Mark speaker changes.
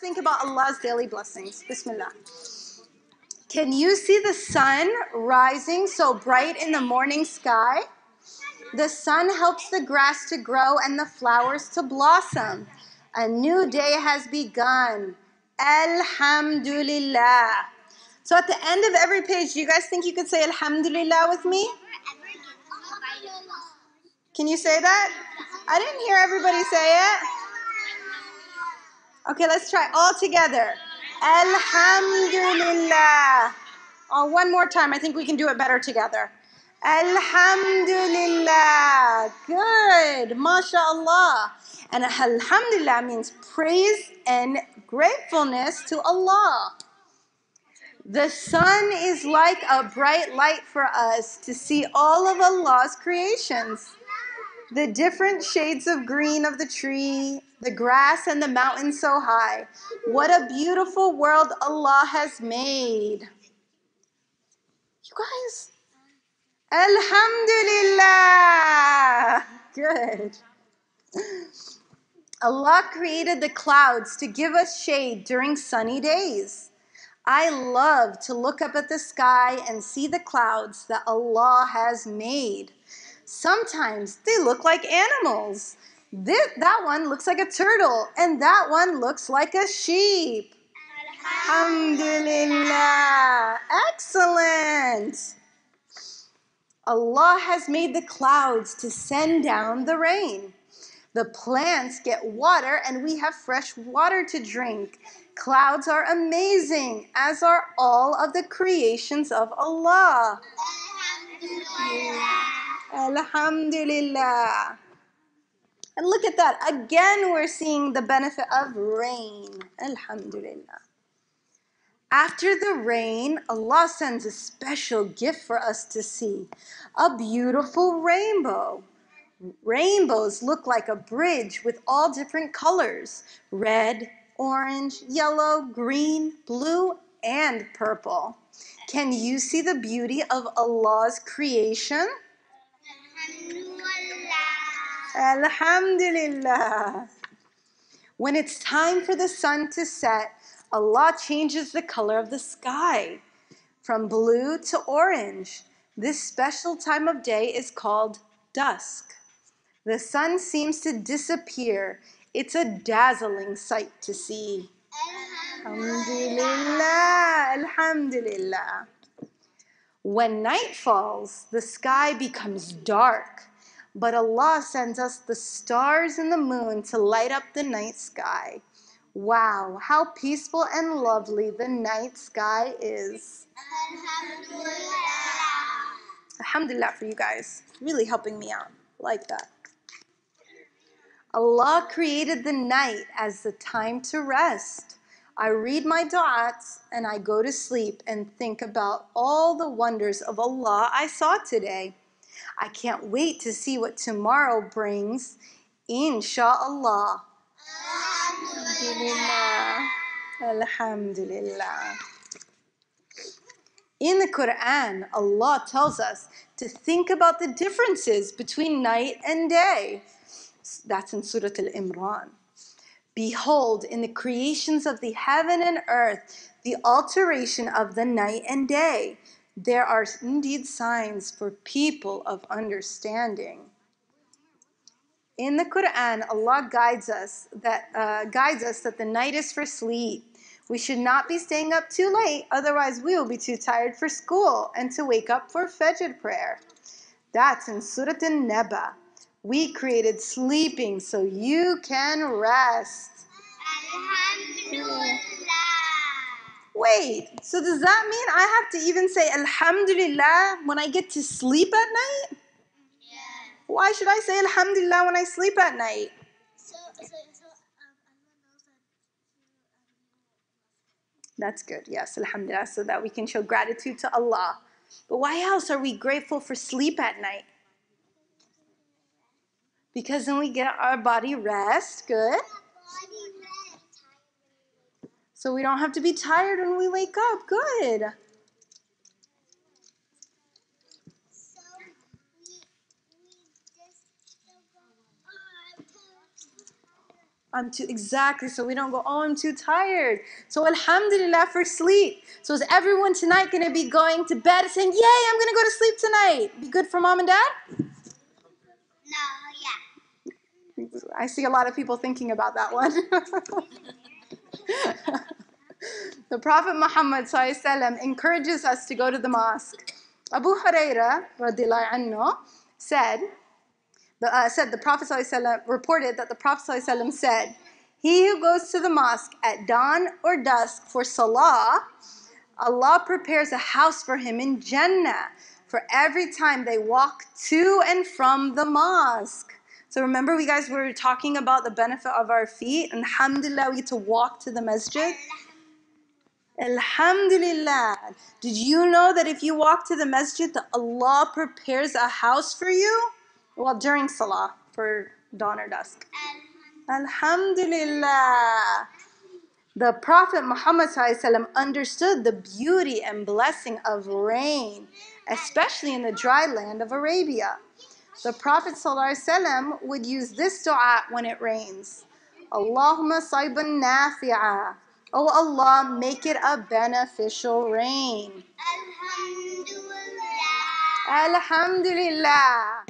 Speaker 1: think about Allah's daily blessings. Bismillah. Can you see the sun rising so bright in the morning sky? The sun helps the grass to grow and the flowers to blossom. A new day has begun. Alhamdulillah. So at the end of every page, do you guys think you could say Alhamdulillah with me? Can you say that? I didn't hear everybody say it. Okay, let's try all together. Alhamdulillah. Oh, one more time. I think we can do it better together. Alhamdulillah. Good. MashaAllah. And Alhamdulillah means praise and gratefulness to Allah. The sun is like a bright light for us to see all of Allah's creations. The different shades of green of the tree, the grass, and the mountain so high. What a beautiful world Allah has made. You guys, Alhamdulillah. Good. Allah created the clouds to give us shade during sunny days. I love to look up at the sky and see the clouds that Allah has made. Sometimes they look like animals. This, that one looks like a turtle, and that one looks like a sheep. Alhamdulillah. Excellent. Allah has made the clouds to send down the rain. The plants get water and we have fresh water to drink. Clouds are amazing, as are all of the creations of Allah. Alhamdulillah. Alhamdulillah. And look at that. Again, we're seeing the benefit of rain. Alhamdulillah. After the rain, Allah sends a special gift for us to see a beautiful rainbow. Rainbows look like a bridge with all different colors red, orange, yellow, green, blue, and purple. Can you see the beauty of Allah's creation? Alhamdulillah. When it's time for the sun to set, Allah changes the color of the sky from blue to orange. This special time of day is called dusk. The sun seems to disappear. It's a dazzling sight to see. Alhamdulillah, Alhamdulillah. When night falls, the sky becomes dark, but Allah sends us the stars and the moon to light up the night sky. Wow, how peaceful and lovely the night sky is. Alhamdulillah. Alhamdulillah for you guys. Really helping me out. Like that. Allah created the night as the time to rest. I read my du'ats and I go to sleep and think about all the wonders of Allah I saw today. I can't wait to see what tomorrow brings. Insha'Allah. Alhamdulillah. Alhamdulillah. In the Quran, Allah tells us to think about the differences between night and day. That's in Surah Al Imran. Behold, in the creations of the heaven and earth, the alteration of the night and day, there are indeed signs for people of understanding in the Quran, Allah guides us that uh, guides us that the night is for sleep. We should not be staying up too late, otherwise we will be too tired for school and to wake up for Fajr prayer. That's in Surah An-Naba. We created sleeping so you can rest. Wait, so does that mean I have to even say Alhamdulillah when I get to sleep at night? Why should I say Alhamdulillah when I sleep at night? Um, That's good. Yes, Alhamdulillah, so that we can show gratitude to Allah. But why else are we grateful for sleep at night? Because then we get our body rest. Good. So we don't have to be tired when we wake up. Good. I'm too, exactly. So we don't go, oh, I'm too tired. So alhamdulillah for sleep. So is everyone tonight going to be going to bed saying, yay, I'm going to go to sleep tonight? Be good for mom and dad?
Speaker 2: No, yeah.
Speaker 1: I see a lot of people thinking about that one. the Prophet Muhammad encourages us to go to the mosque. Abu Huraira anhu, said, the, uh, said the Prophet sallallahu reported that the Prophet said, "He who goes to the mosque at dawn or dusk for salah, Allah prepares a house for him in Jannah for every time they walk to and from the mosque." So remember, we guys were talking about the benefit of our feet, and alhamdulillah, we get to walk to the masjid. Alhamdulillah. Did you know that if you walk to the masjid, that Allah prepares a house for you? Well, during salah, for dawn or dusk. Alhamdulillah. The Prophet Muhammad understood the beauty and blessing of rain, especially in the dry land of Arabia. The Prophet ﷺ would use this dua when it rains. Allahumma sayban nafi'a. Oh Allah, make it a beneficial rain.
Speaker 2: Alhamdulillah.
Speaker 1: Alhamdulillah.